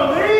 Go,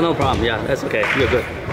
No, no problem. Yeah, that's okay. You're good.